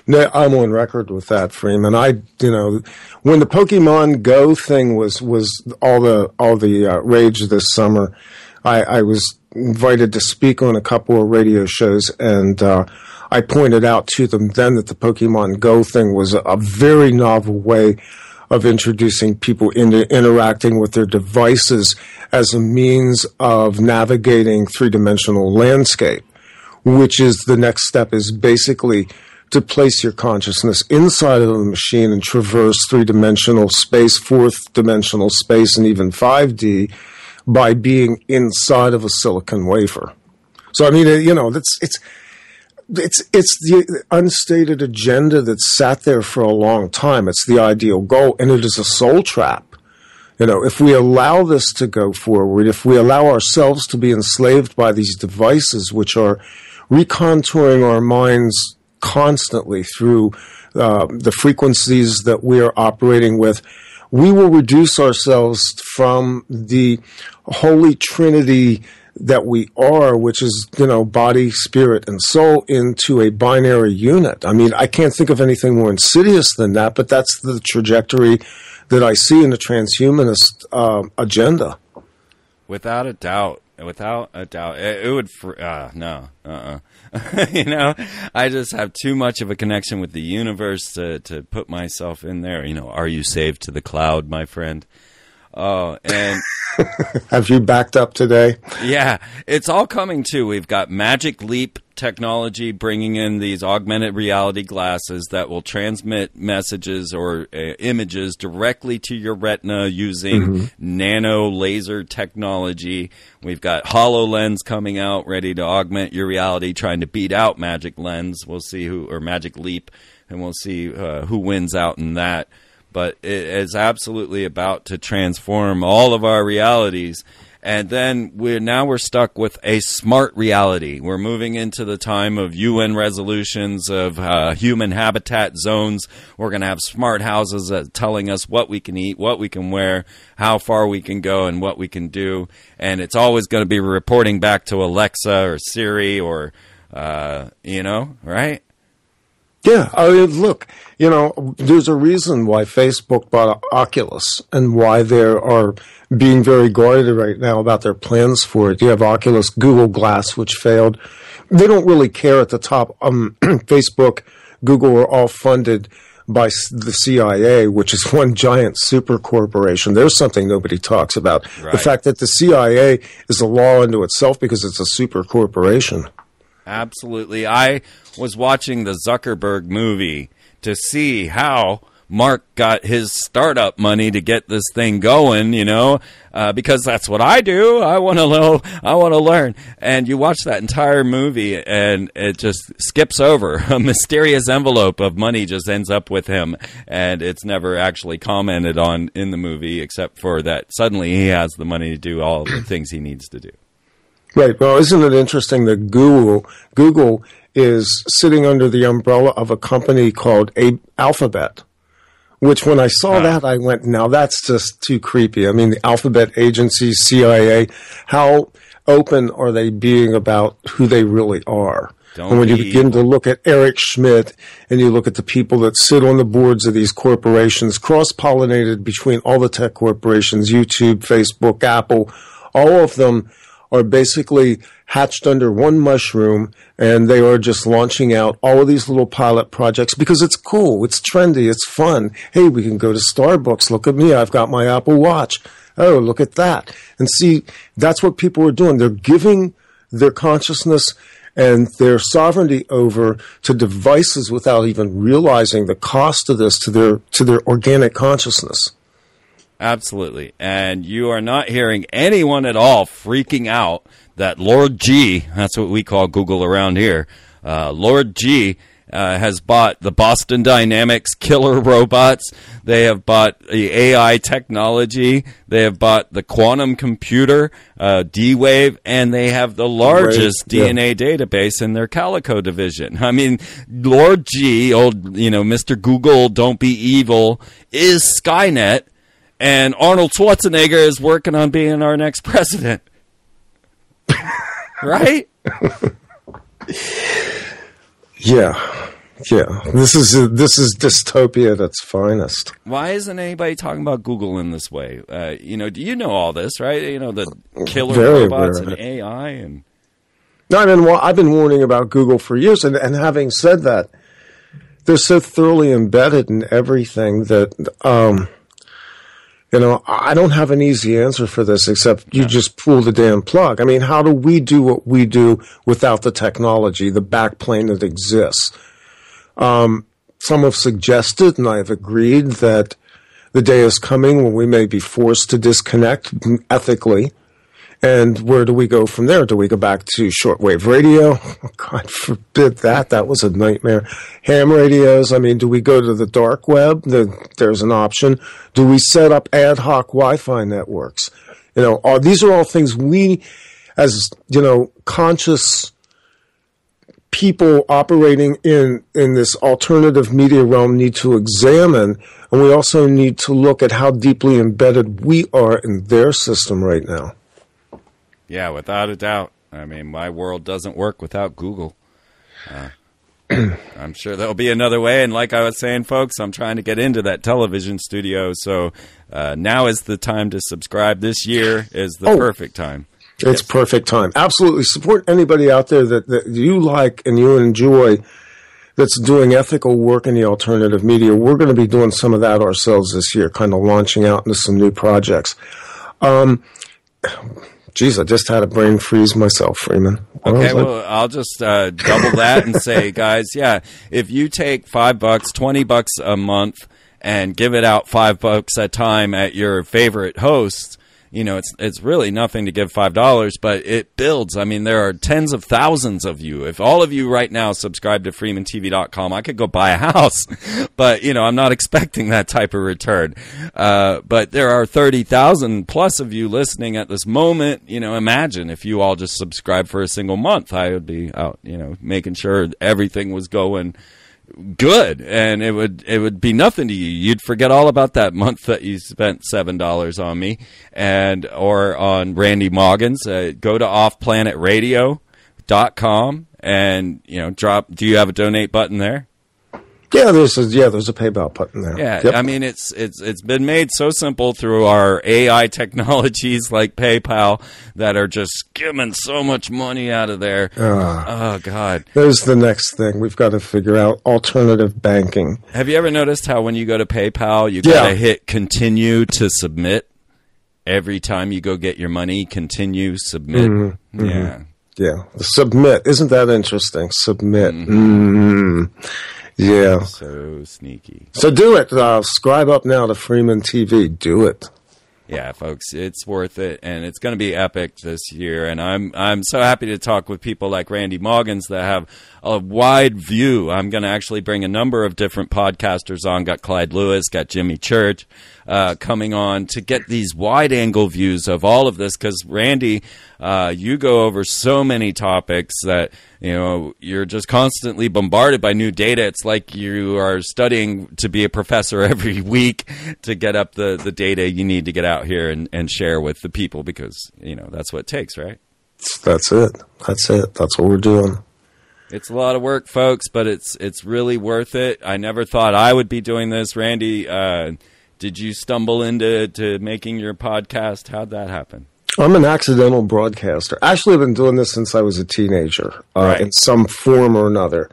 I'm on record with that, Freeman. I, you know, when the Pokemon Go thing was was all the all the uh, rage this summer, I, I, was invited to speak on a couple of radio shows, and uh, I pointed out to them then that the Pokemon Go thing was a, a very novel way of introducing people into interacting with their devices as a means of navigating three dimensional landscape, which is the next step is basically to place your consciousness inside of the machine and traverse three dimensional space, fourth dimensional space, and even 5D by being inside of a silicon wafer. So, I mean, uh, you know, it's, it's, it's it's the unstated agenda that's sat there for a long time. It's the ideal goal, and it is a soul trap. You know, if we allow this to go forward, if we allow ourselves to be enslaved by these devices, which are recontouring our minds constantly through uh, the frequencies that we are operating with, we will reduce ourselves from the holy trinity that we are, which is, you know, body, spirit, and soul, into a binary unit. I mean, I can't think of anything more insidious than that, but that's the trajectory that I see in the transhumanist uh, agenda. Without a doubt. Without a doubt. It, it would, fr- uh, no, uh uh you know, I just have too much of a connection with the universe to, to put myself in there. You know, are you saved to the cloud, my friend? Oh, and have you backed up today? Yeah, it's all coming too. We've got Magic Leap technology bringing in these augmented reality glasses that will transmit messages or uh, images directly to your retina using mm-hmm. nano laser technology. We've got HoloLens coming out ready to augment your reality, trying to beat out Magic Lens. We'll see who, or Magic Leap, and we'll see uh, who wins out in that but it is absolutely about to transform all of our realities. And then we're now we're stuck with a smart reality. We're moving into the time of UN resolutions of uh, human habitat zones. We're going to have smart houses uh, telling us what we can eat, what we can wear, how far we can go, and what we can do. And it's always going to be reporting back to Alexa or Siri or uh, you know, right? Yeah, I mean, look, you know, there's a reason why Facebook bought Oculus and why they are being very guarded right now about their plans for it. You have Oculus, Google Glass, which failed. They don't really care at the top. Um, Facebook, Google are all funded by the CIA, which is one giant super corporation. There's something nobody talks about. Right. The fact that the CIA is a law unto itself because it's a super corporation. Absolutely. I was watching the Zuckerberg movie to see how Mark got his startup money to get this thing going, you know, uh, because that's what I do. I want to know, I want to learn. And you watch that entire movie and it just skips over. A mysterious envelope of money just ends up with him and it's never actually commented on in the movie except for that suddenly he has the money to do all the things he needs to do. Right. Well, isn't it interesting that Google Google is sitting under the umbrella of a company called a- Alphabet, which when I saw that, I went, now that's just too creepy. I mean, the Alphabet agency, CIA, how open are they being about who they really are? Don't and when you be begin to look at Eric Schmidt and you look at the people that sit on the boards of these corporations, cross pollinated between all the tech corporations, YouTube, Facebook, Apple, all of them are basically hatched under one mushroom and they are just launching out all of these little pilot projects because it's cool, it's trendy, it's fun. Hey, we can go to Starbucks. Look at me, I've got my Apple Watch. Oh, look at that. And see, that's what people are doing. They're giving their consciousness and their sovereignty over to devices without even realizing the cost of this to their to their organic consciousness. Absolutely. And you are not hearing anyone at all freaking out that Lord G, that's what we call Google around here, uh, Lord G uh, has bought the Boston Dynamics killer robots. They have bought the AI technology. They have bought the quantum computer, uh, D Wave, and they have the largest Right, yeah. DNA database in their Calico division. I mean, Lord G, old, you know, Mr. Google, don't be evil, is Skynet, and Arnold Schwarzenegger is working on being our next president. right? Yeah, yeah. This is this is dystopia at its finest. Why isn't anybody talking about Google in this way? Uh, you know, do you know all this, right? You know, the killer Very robots and. AI and No, I've been I've been warning about Google for years, and, and having said that, they're so thoroughly embedded in everything that um, you know I don't have an easy answer for this except you just pull the damn plug. I mean, how do we do what we do without the technology, the backplane that exists? Um, some have suggested, and I have agreed that the day is coming when we may be forced to disconnect ethically. And where do we go from there? Do we go back to shortwave radio? Oh, God forbid that. That was a nightmare. Ham radios. I mean, do we go to the dark web? The, there's an option. Do we set up ad hoc Wi-Fi networks? You know, these are all things we, as you know, conscious people operating in in this alternative media realm need to examine and we also need to look at how deeply embedded we are in their system right now yeah, without a doubt. I mean, my world doesn't work without Google. Uh, I'm sure there'll be another way. And like I was saying, folks, I'm trying to get into that television studio. So uh, now is the time to subscribe. This year is the Oh. perfect time. It's perfect time. Absolutely. Support anybody out there that, that you like and you enjoy that's doing ethical work in the alternative media. We're going to be doing some of that ourselves this year, kind of launching out into some new projects. Um, geez, I just had a brain freeze myself, Freeman. What Okay, well, I'll just uh, double that and say, guys, yeah, if you take five bucks, twenty bucks a month, and give it out five bucks a time at your favorite hosts, you know, it's it's really nothing to give five dollars, but it builds. I mean, there are tens of thousands of you. If all of you right now subscribe to FreemanTV.com, I could go buy a house, but you know, I'm not expecting that type of return. Uh, but there are thirty thousand plus of you listening at this moment. You know, imagine if you all just subscribe for a single month. I would be out, you know, making sure everything was going good and it would it would be nothing to you. You'd forget all about that month that you spent seven dollars on me and or on Randy Maugans. Uh, go to offplanetradio.com and you know drop do you have a donate button there yeah, there's a, yeah, there's a PayPal button there. yeah, Yep. I mean it's it's it's been made so simple through our AI technologies like PayPal that are just skimming so much money out of there. oh God! There's the next thing. We've got to figure out alternative banking. Have you ever noticed how when you go to PayPal, you Yeah. gotta hit continue to submit every time you go get your money? Continue submit. Mm-hmm. Yeah. Yeah. Submit. Isn't that interesting? Submit. Mm-hmm. Mm. Yeah. So sneaky. So do it. Uh, subscribe up now to Freeman TV. Do it. Yeah, folks, it's worth it, and it's going to be epic this year. And I'm I'm so happy to talk with people like Randy Maugans that have a wide view. I'm going to actually bring a number of different podcasters on. Got Clyde Lewis, got Jimmy Church uh, coming on to get these wide angle views of all of this. Because Randy, uh, you go over so many topics that you know you're just constantly bombarded by new data. It's like you are studying to be a professor every week to get up the the data you need to get out here and, and share with the people because you know that's what it takes, right? That's it. That's it. That's what we're doing. It's a lot of work, folks, but it's it's really worth it. I never thought I would be doing this. Randy, uh, did you stumble into to making your podcast? How'd that happen? I'm an accidental broadcaster. Actually, I've been doing this since I was a teenager, uh, Right. in some form or another.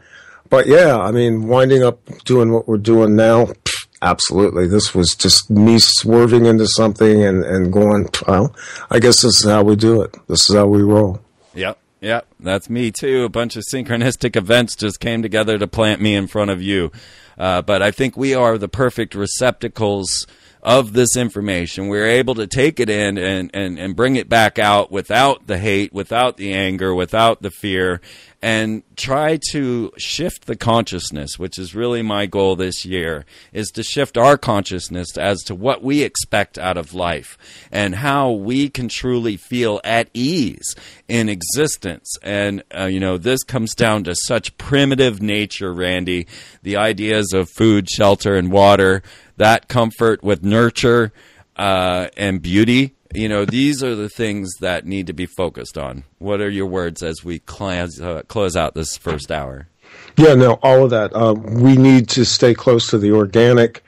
But yeah, I mean, winding up doing what we're doing now, pff, absolutely. This was just me swerving into something and, and going, well, I guess this is how we do it. This is how we roll. Yep. Yep. That's me too. A bunch of synchronistic events just came together to plant me in front of you. Uh, but I think we are the perfect receptacles of this information. We're able to take it in and, and, and bring it back out without the hate, without the anger, without the fear, and try to shift the consciousness, which is really my goal this year, is to shift our consciousness as to what we expect out of life and how we can truly feel at ease in existence. And, uh, you know, this comes down to such primitive nature, Randy. The ideas of food, shelter, and water, that comfort with nurture uh, and beauty. You know, these are the things that need to be focused on. What are your words as we close, uh, close out this first hour? Yeah, no, all of that. Uh, we need to stay close to the organic.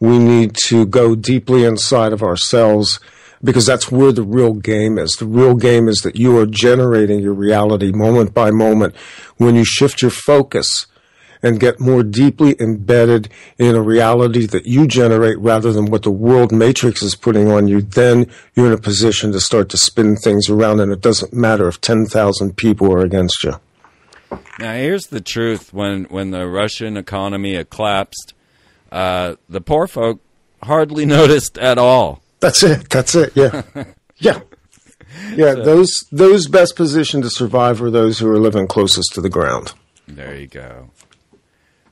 We need to go deeply inside of ourselves because that's where the real game is. The real game is that you are generating your reality moment by moment. When you shift your focus and get more deeply embedded in a reality that you generate rather than what the world matrix is putting on you, then you're in a position to start to spin things around and it doesn't matter if 10,000 people are against you. Now, here's the truth: when when the Russian economy collapsed, uh, the poor folk hardly noticed at all. That's it. That's it. Yeah. yeah. Yeah, those those best positioned to survive are those who are living closest to the ground. There you go.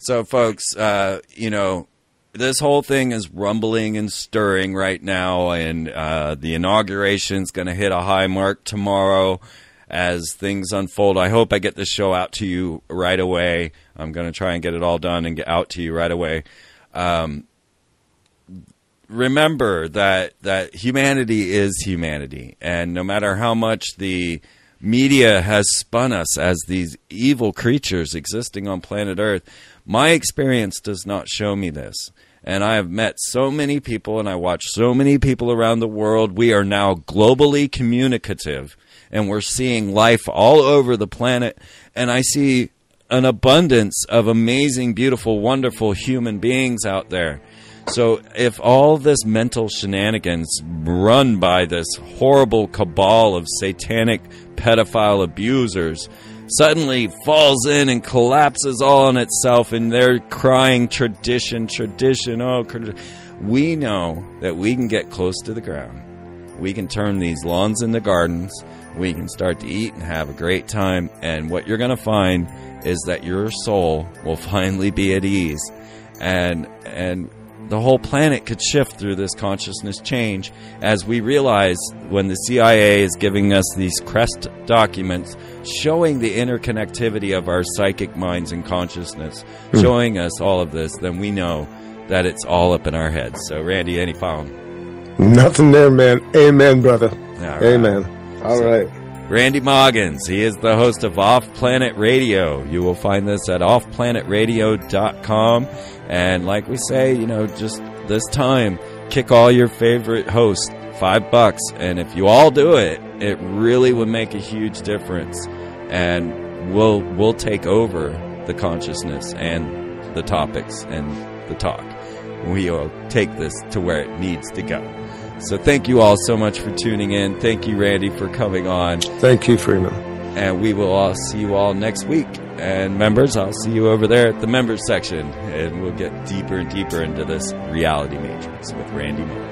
So, folks, uh, you know, this whole thing is rumbling and stirring right now, and uh, the is going to hit a high mark tomorrow as things unfold. I hope I get this show out to you right away. I'm going to try and get it all done and get out to you right away. Um, remember that that humanity is humanity, and no matter how much the media has spun us as these evil creatures existing on planet Earth, my experience does not show me this. And I have met so many people and I watch so many people around the world. We are now globally communicative and we're seeing life all over the planet. And I see an abundance of amazing, beautiful, wonderful human beings out there. So if all this mental shenanigans run by this horrible cabal of satanic pedophile abusers suddenly falls in and collapses all on itself and they're crying tradition, tradition, oh, trad-" we know that we can get close to the ground. We can turn these lawns into gardens. We can start to eat and have a great time. And what you're going to find is that your soul will finally be at ease. And, and the whole planet could shift through this consciousness change as we realize when the CIA is giving us these CREST documents showing the interconnectivity of our psychic minds and consciousness, hmm. showing us all of this, then we know that it's all up in our heads. So, Randy, any final? Nothing there, man. Amen, brother. right. Amen. All right. Randy Maugans. He is the host of Off Planet Radio. You will find this at offplanetradio.com. And like we say, you know, just this time, kick all your favorite hosts five bucks. And if you all do it, it really would make a huge difference. And we'll we'll take over the consciousness and the topics and the talk. We will take this to where it needs to go. So thank you all so much for tuning in. Thank you, Randy, for coming on. Thank you, Freeman. And we will all see you all next week. And members, I'll see you over there at the members section. And we'll get deeper and deeper into this reality matrix with Randy Mullins.